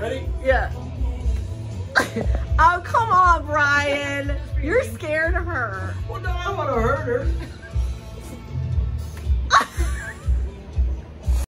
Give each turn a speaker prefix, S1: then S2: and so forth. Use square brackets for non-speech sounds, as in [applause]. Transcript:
S1: Ready?
S2: Yeah. [laughs] oh, come on, Brian. You're scared of her.
S1: Well, no, I want to hurt her.